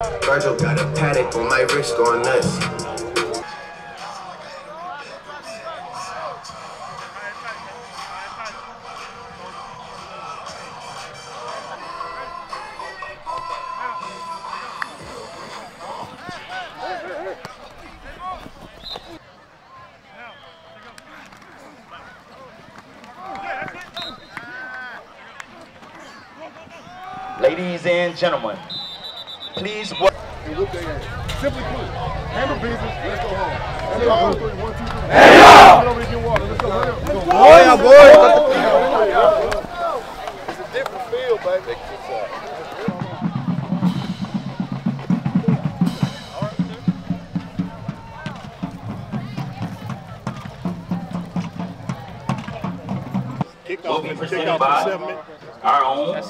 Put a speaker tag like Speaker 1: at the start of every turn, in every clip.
Speaker 1: Virgil got a Patek on my wrist going nuts.
Speaker 2: Ladies and gentlemen, please welcome.
Speaker 3: Simply put, handle business, let's go home. Let's go home. Three, one, two, three. Hey, yo! Get over here, get water. Let's go. Hurry up. Let's go.
Speaker 4: Yeah, boy.
Speaker 3: It's a different feel, baby. Uh, kick
Speaker 2: will
Speaker 3: off,
Speaker 2: be
Speaker 3: kick
Speaker 2: presented
Speaker 3: off
Speaker 2: by
Speaker 3: in
Speaker 2: our own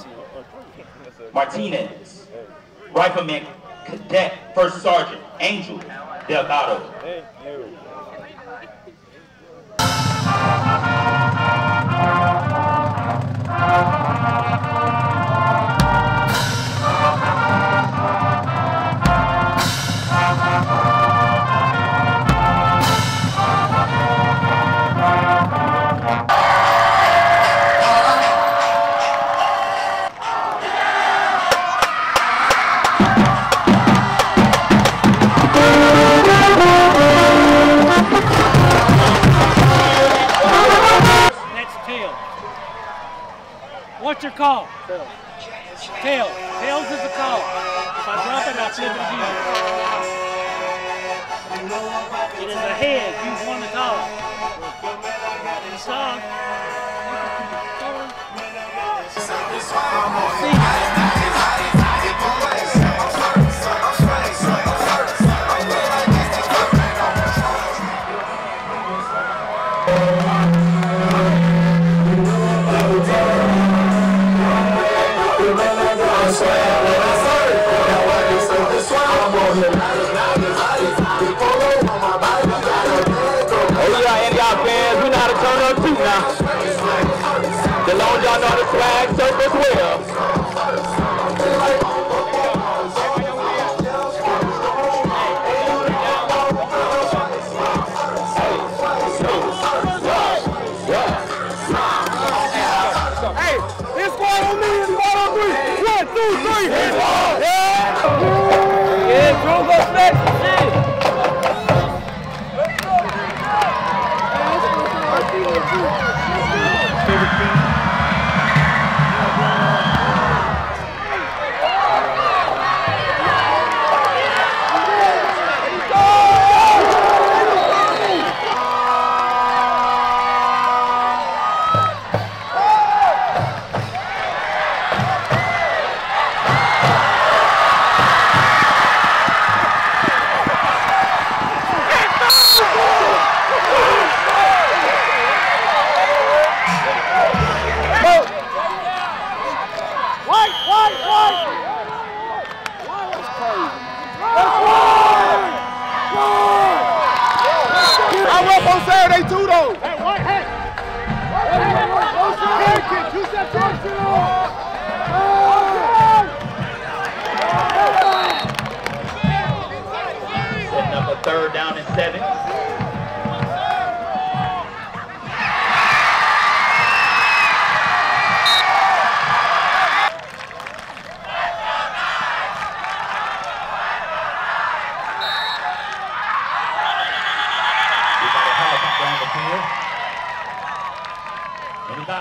Speaker 2: Martinez, Rifleman Cadet First Sergeant Angel Delgado.
Speaker 5: The
Speaker 2: long y'all know the flag circles well.
Speaker 4: I went on Saturday too though.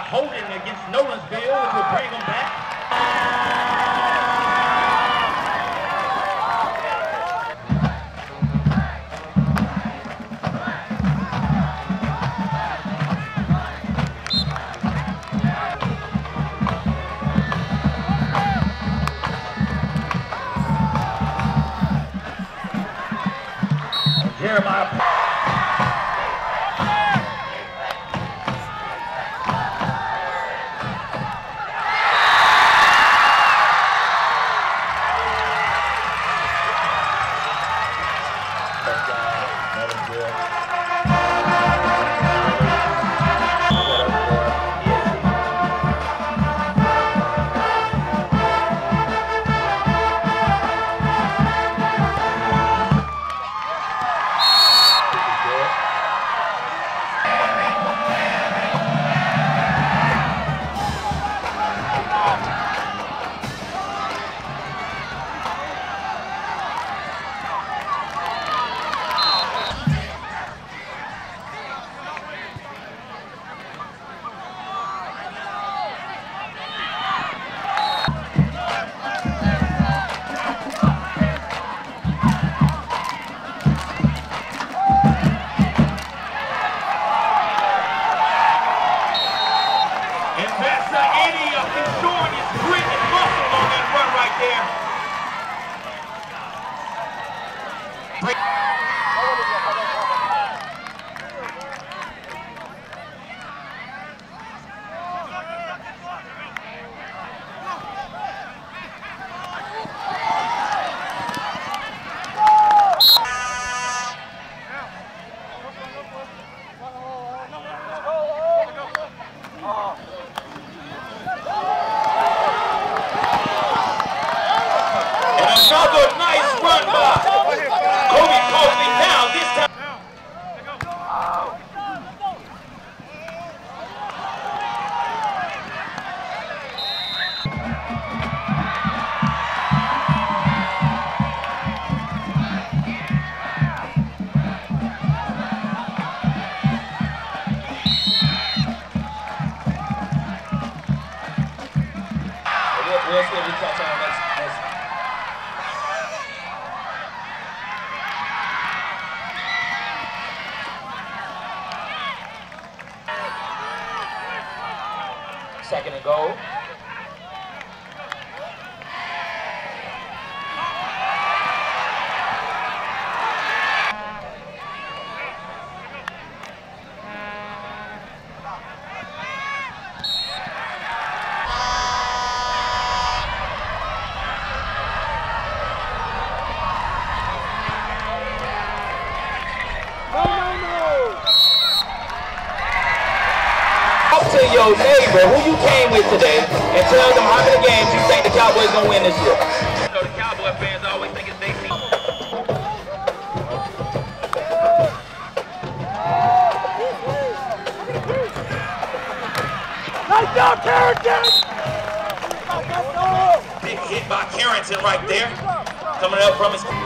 Speaker 2: Holding against Nolensville, which will bring them game with today and tell them how many games you think the Cowboys going to win this year.
Speaker 4: Nice job, Carrington!
Speaker 2: Big hit by Carrington right there. Coming up from his...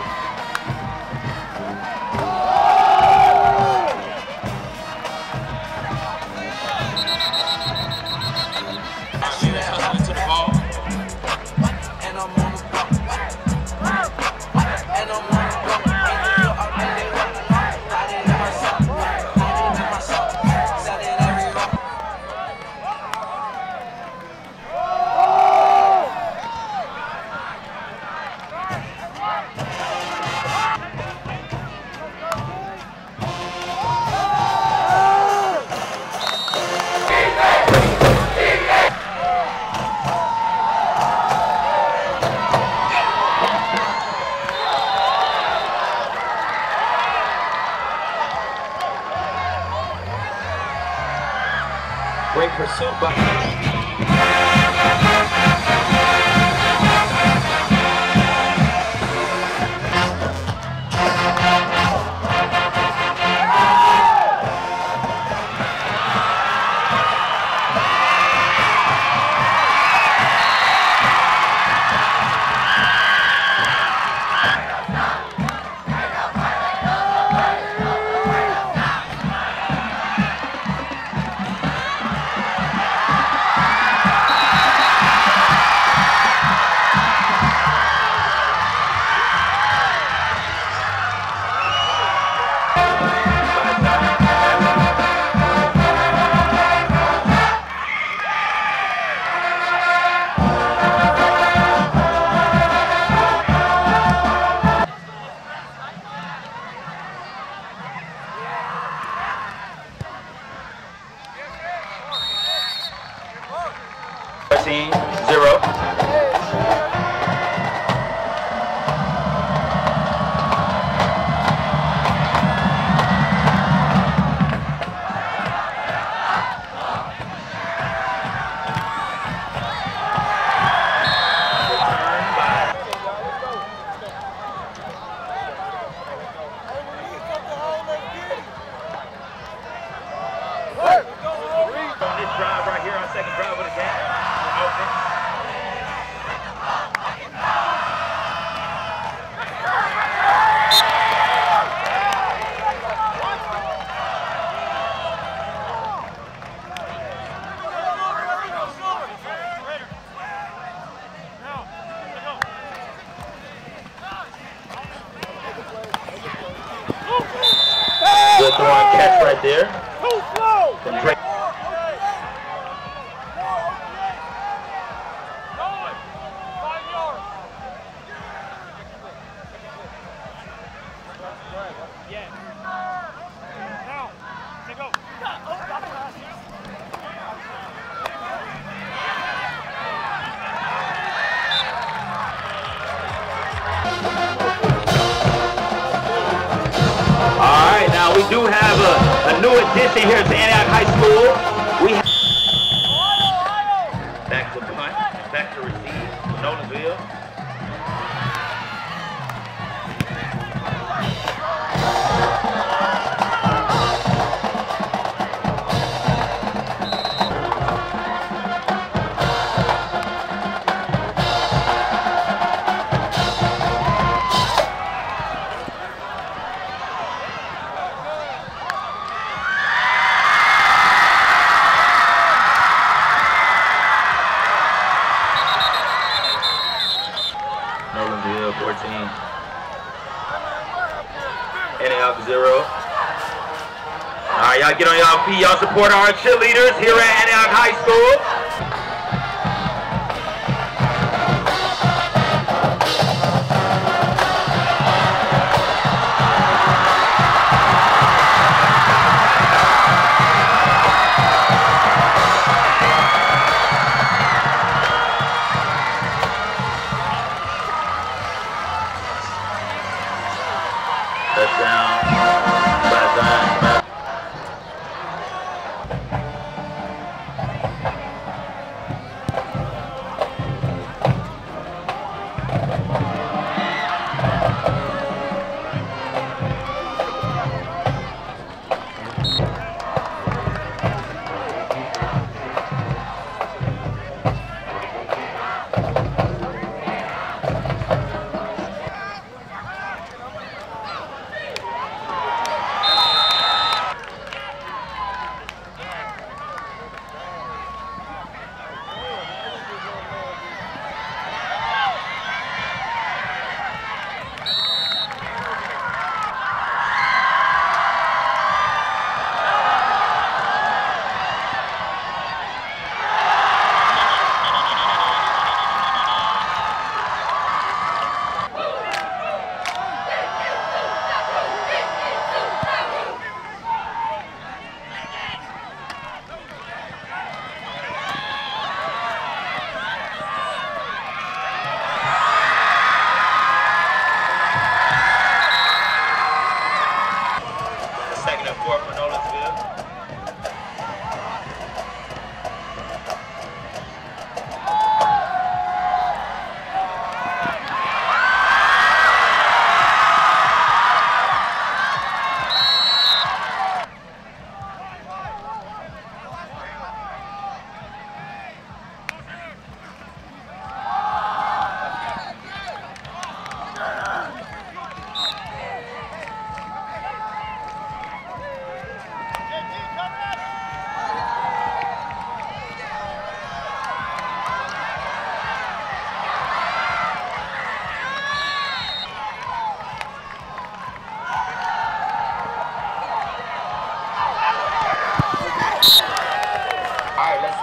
Speaker 2: y'all get on y'all feet. Y'all support our cheerleaders here at Antioch High School.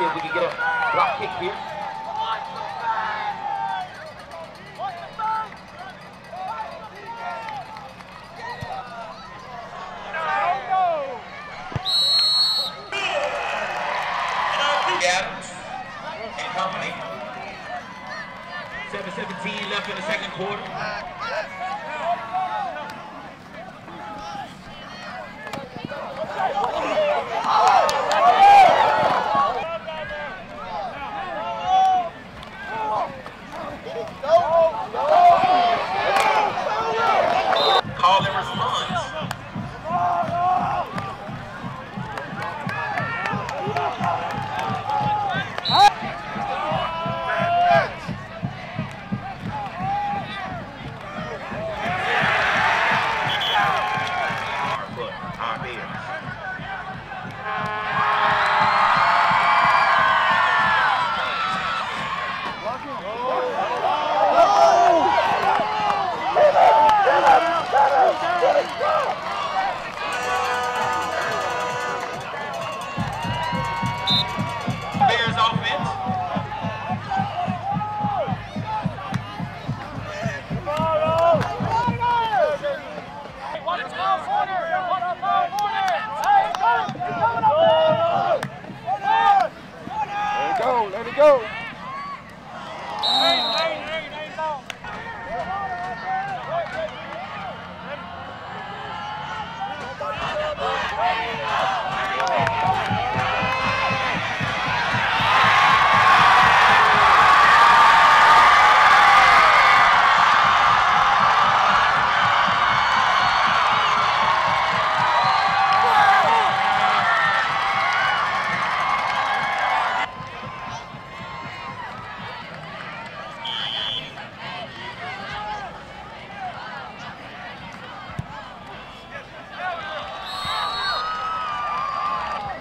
Speaker 2: if we can get a drop kick here.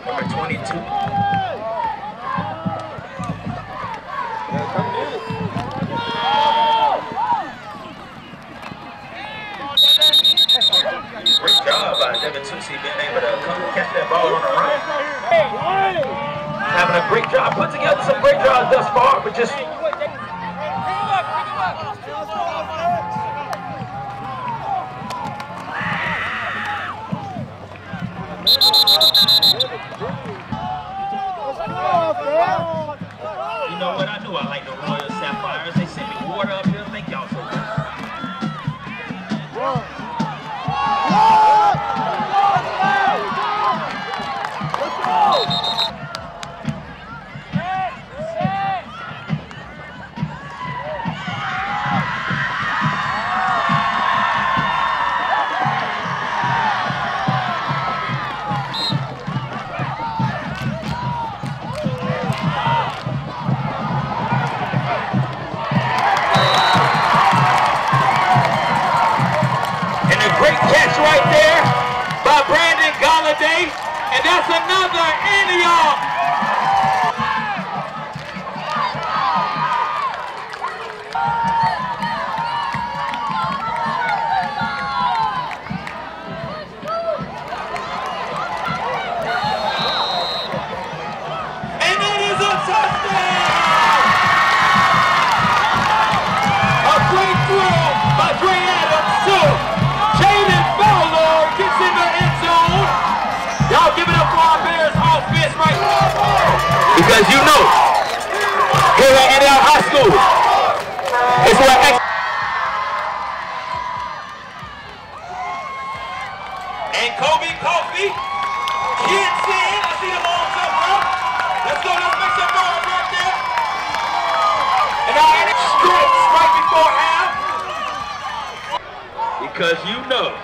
Speaker 2: 22. Great job by Devin being able to come catch that ball on the run. Having a great job, put together some great drives thus far, but just right there by Brandon Galladay. And that's another Antioch. Because you know, here at Antioch High School, it's where ex- And Kobe Coffee gets in. I see them all somewhere. Let's go, let's make some noise right there. And now it strips right before half. Because you know.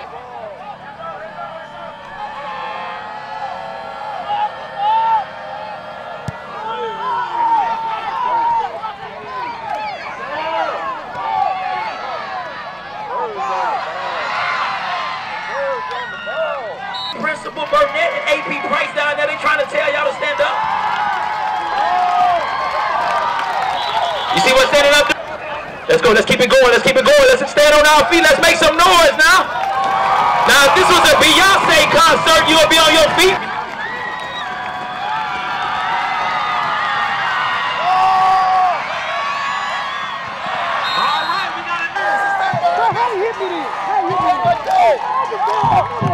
Speaker 2: AP Price down there, they trying to tell y'all to stand up. You see what's standing up? Let's go, let's keep it going, let's keep it going, let's stand on our feet, let's make some noise now. Now, if this was a Beyonce concert, you would be on your feet. All right, we got a And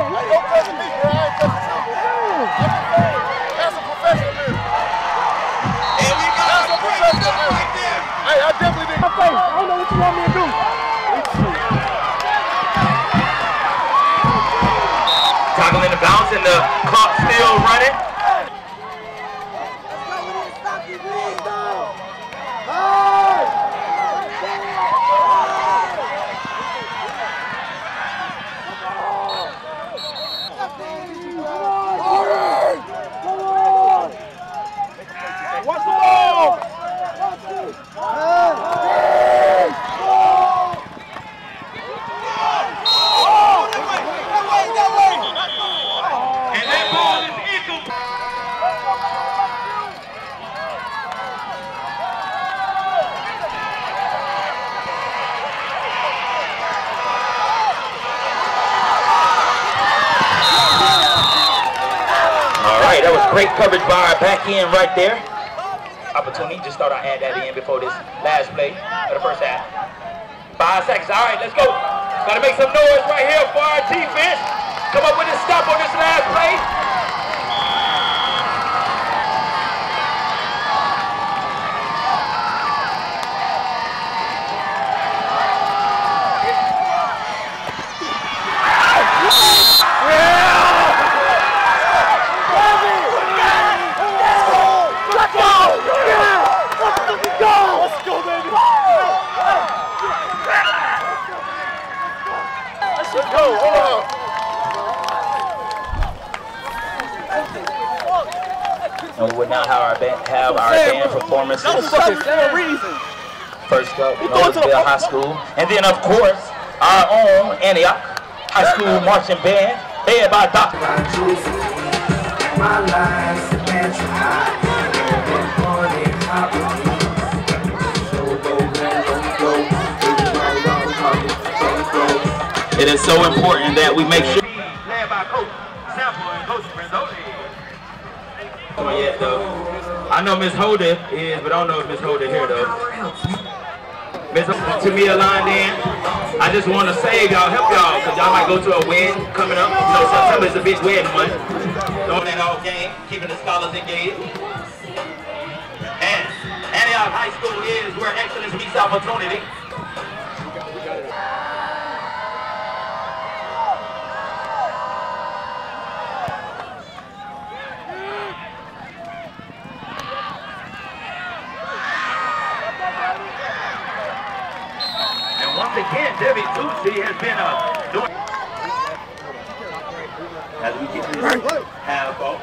Speaker 2: end right there. Opportunity, just thought I'd add that in before this last play of the first half. Five seconds, all right, let's go. Gotta make some noise right here for our defense. Come up with a stop on this last play.
Speaker 3: Let's go. Hold on.
Speaker 2: And we would now have our band, have our band performances. First up, Nolensville High School, and then of course our own Antioch High School marching band, led by Dr.
Speaker 6: My life,
Speaker 2: It is so important that we make sure. Led by Coach Sample and Coach Brindoli. Come on yet though. I know Miss Holder is, but I don't know if Miss Holder here though. Miss to me aligned in. I just want to save y'all, help y'all, because y'all might go to a win coming up. You know, September is a big win month. Throwing in all game, keeping the scholars engaged. And Antioch High School is where excellence meets opportunity. And once again, Debbie Tucci has been a doing as we get this half off.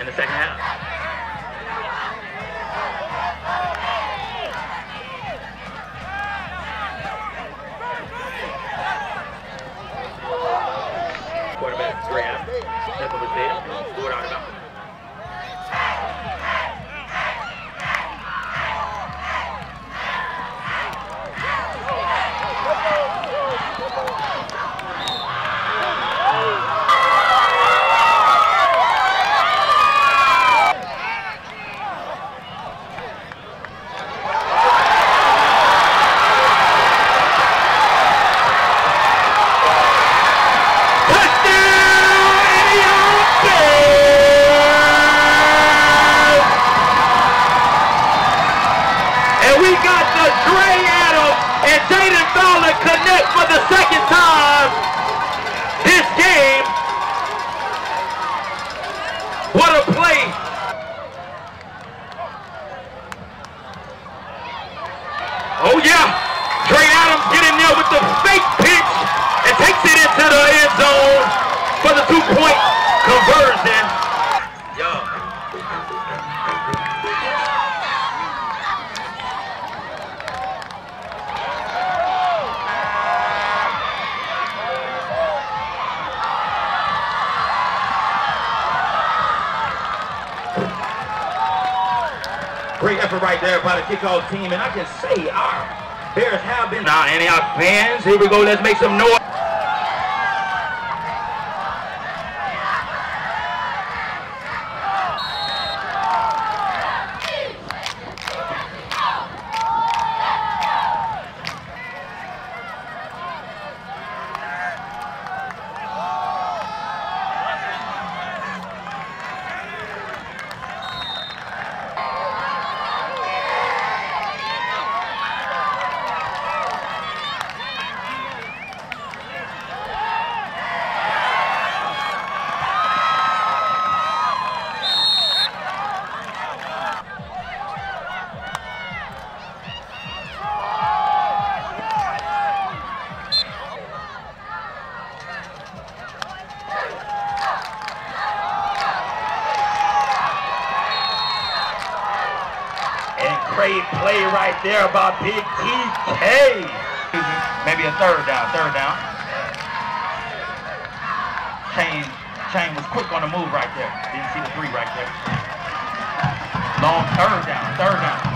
Speaker 2: In the second half. Quarterback grab. Step of his head. Throw it out of bounds. Oh yeah. Dre Adams get in there with the fake pitch and takes it into the end zone for the two-point conversion. Right there by the kickoff team, and I can say our Bears have been. Now, Antioch fans, here we go. Let's make some noise. And great play right there by Big TK. Maybe a third down, third down. Chain, Chain was quick on the move right there. Didn't see the three right there. Long third down, third down.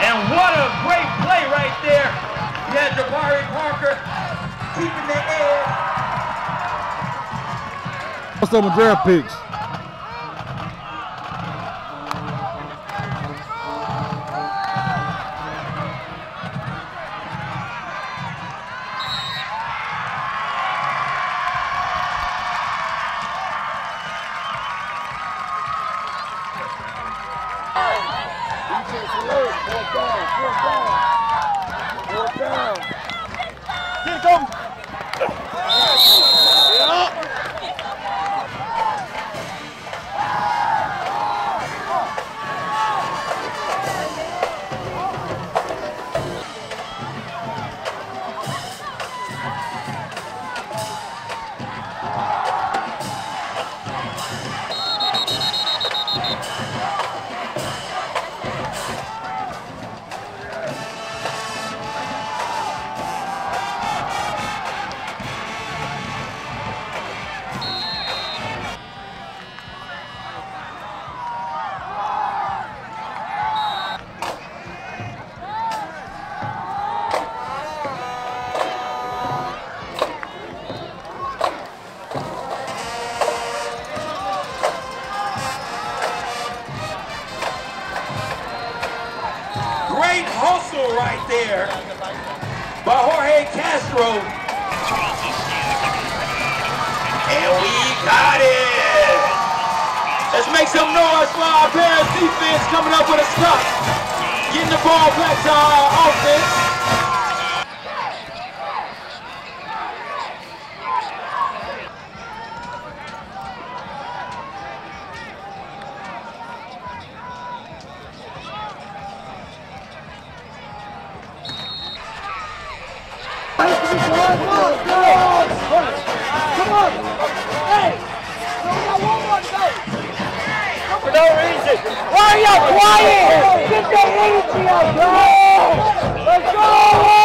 Speaker 2: And what a great play right there. Had Jabari Parker keeping the edge.
Speaker 3: Some draft picks.
Speaker 2: no reason. Why are you quiet? Get the energy out, bro! Let's go!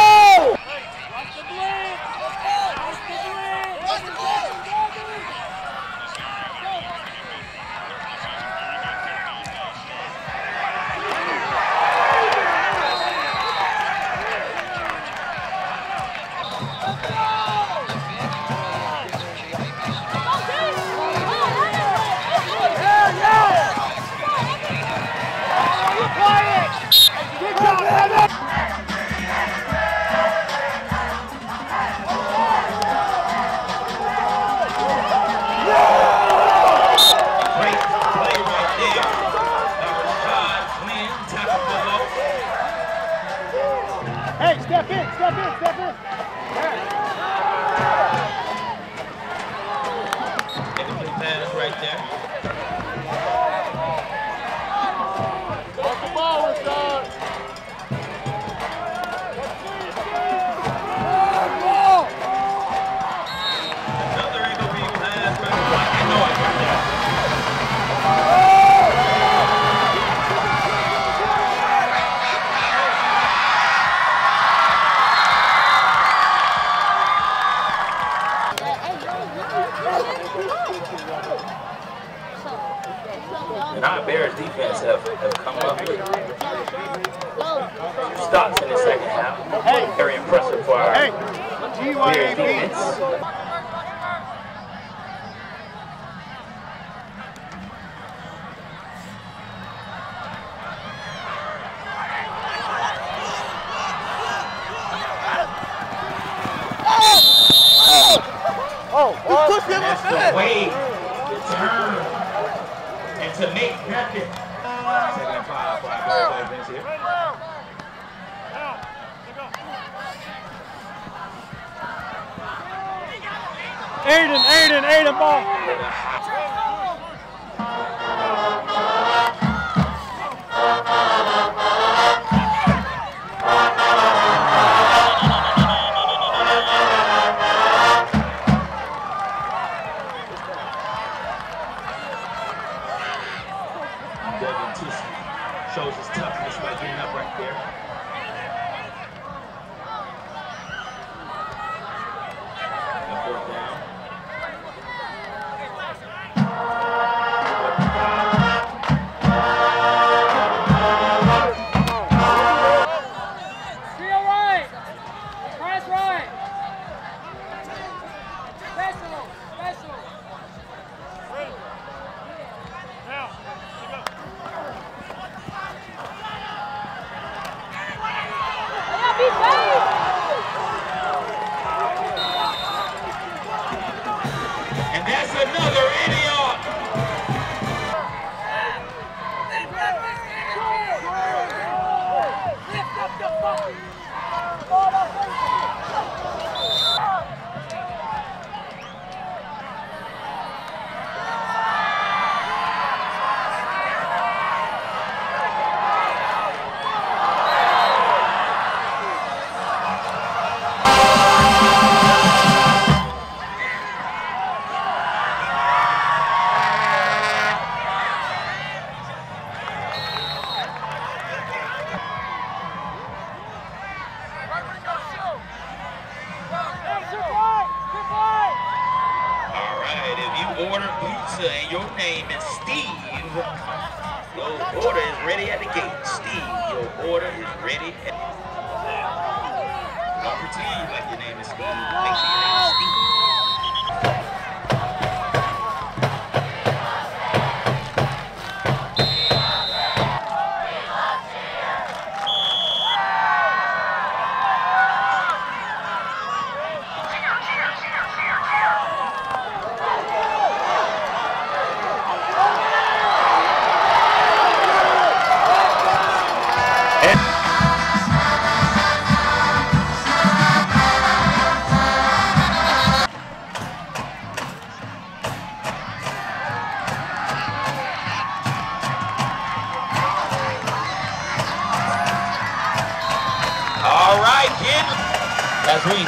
Speaker 2: as we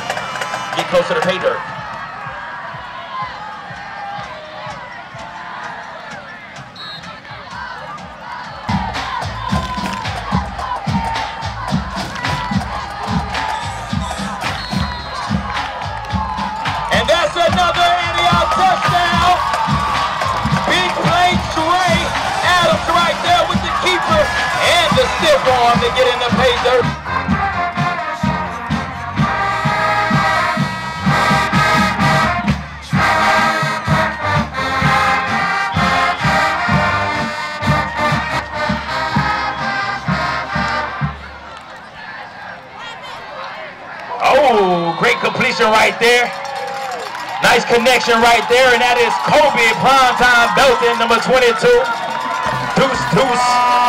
Speaker 2: get closer to pay dirt. right there. Nice connection right there, and that is Kobe Primetime Belton, number 22. Deuce, deuce.